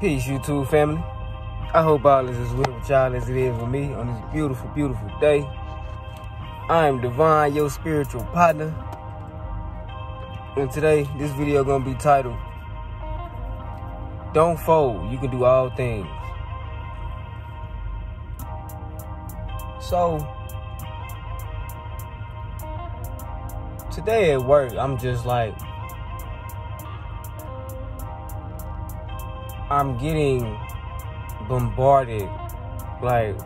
Peace, YouTube family. I hope all is as well with y'all as it is with me on this beautiful, beautiful day. I am Divine, your spiritual partner. And today, this video gonna be titled, Don't Fold, You Can Do All Things. So, today at work, I'm just like, I'm getting bombarded, like,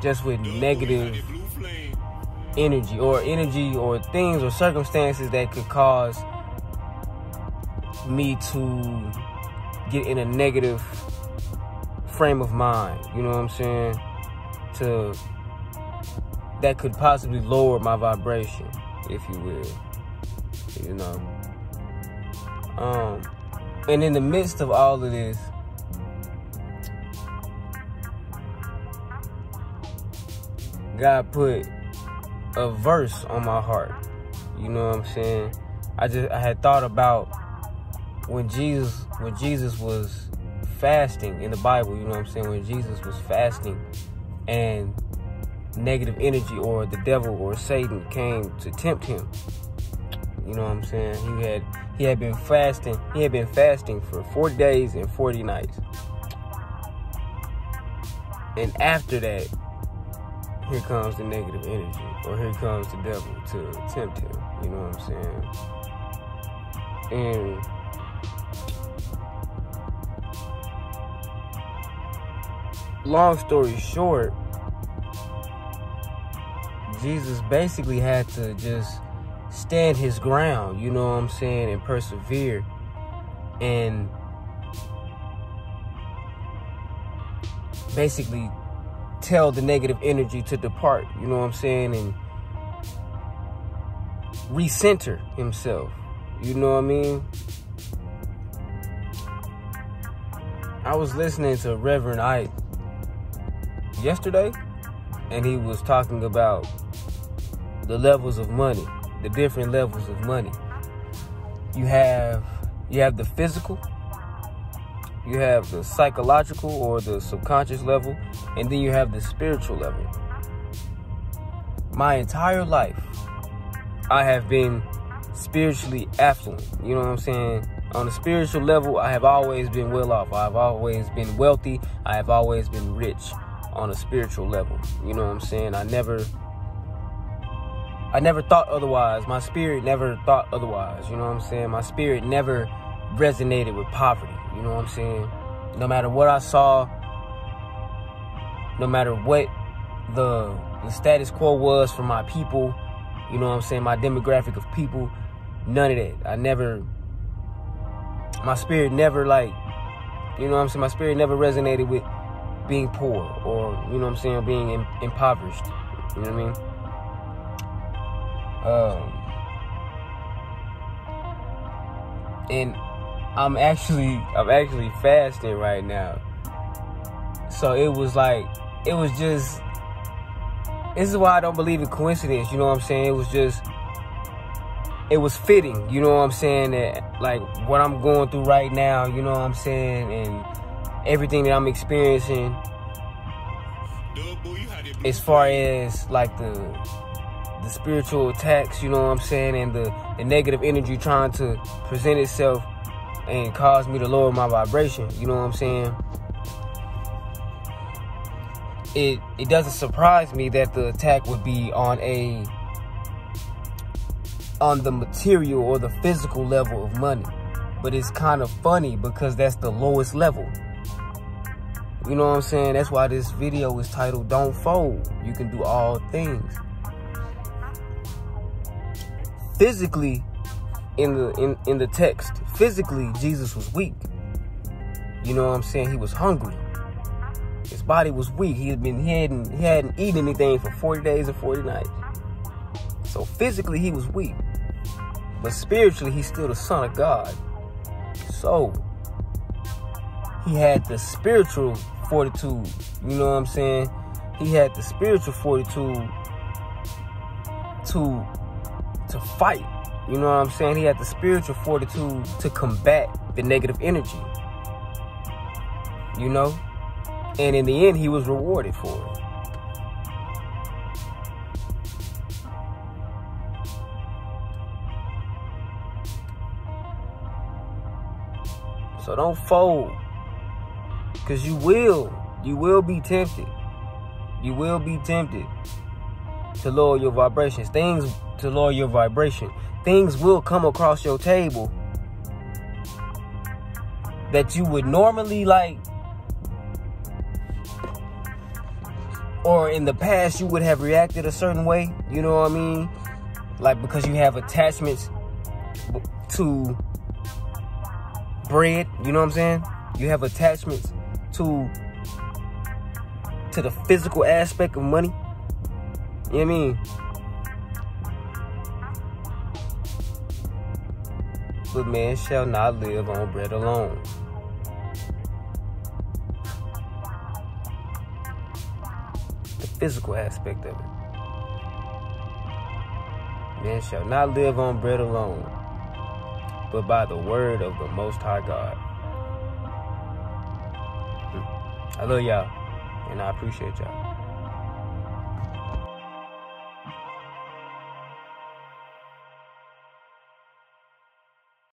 just with negative energy or energy or things or circumstances that could cause me to get in a negative frame of mind. You know what I'm saying? To that could possibly lower my vibration, if you will. You know. Um and in the midst of all of this, God put a verse on my heart. You know what I'm saying? I just I had thought about when Jesus when Jesus was fasting in the Bible, you know what I'm saying? When Jesus was fasting and negative energy or the devil or Satan came to tempt him. You know what I'm saying? He had he had been fasting. He had been fasting for 40 days and 40 nights. And after that, here comes the negative energy, or here comes the devil to tempt him. You know what I'm saying? And long story short, Jesus basically had to just stand his ground, you know what I'm saying, and persevere and basically tell the negative energy to depart, you know what I'm saying, and recenter himself. You know what I mean? I was listening to Reverend Ike yesterday, and he was talking about the levels of money the different levels of money. You have you have the physical, you have the psychological or the subconscious level, and then you have the spiritual level. My entire life, I have been spiritually affluent. You know what I'm saying? On a spiritual level, I have always been well off. I've always been wealthy. I have always been rich on a spiritual level. You know what I'm saying? I never I never thought otherwise. My spirit never thought otherwise. You know what I'm saying? My spirit never resonated with poverty. You know what I'm saying? No matter what I saw, no matter what the, the status quo was for my people, you know what I'm saying? My demographic of people, none of that. I never, my spirit never like, you know what I'm saying? My spirit never resonated with being poor or, you know what I'm saying, being impoverished. You know what I mean? Um, and I'm actually I'm actually fasting right now. So it was like it was just this is why I don't believe in coincidence, you know what I'm saying? It was just it was fitting, you know what I'm saying, that like what I'm going through right now, you know what I'm saying, and everything that I'm experiencing as far as like the the spiritual attacks, you know what I'm saying, and the, the negative energy trying to present itself and cause me to lower my vibration, you know what I'm saying? It it doesn't surprise me that the attack would be on a on the material or the physical level of money. But it's kind of funny because that's the lowest level. You know what I'm saying? That's why this video is titled Don't Fold. You can do all things physically in the in, in the text physically jesus was weak. You know what i'm saying? He was hungry. His body was weak. He had been he hadn't he hadn't eaten anything for 40 days and 40 nights. So physically he was weak. But spiritually he's still the son of god. So he had the spiritual fortitude. You know what i'm saying? He had the spiritual fortitude to to fight. You know what I'm saying? He had the spiritual fortitude to combat the negative energy. You know? And in the end, he was rewarded for it. So don't fold. Because you will. You will be tempted. You will be tempted to lower your vibrations. Things to lower your vibration. Things will come across your table that you would normally like or in the past you would have reacted a certain way, you know what I mean? Like because you have attachments to bread, you know what I'm saying? You have attachments to to the physical aspect of money. You know what I mean? But man shall not live on bread alone. The physical aspect of it. Man shall not live on bread alone, but by the word of the Most High God. Hmm. I love y'all, and I appreciate y'all.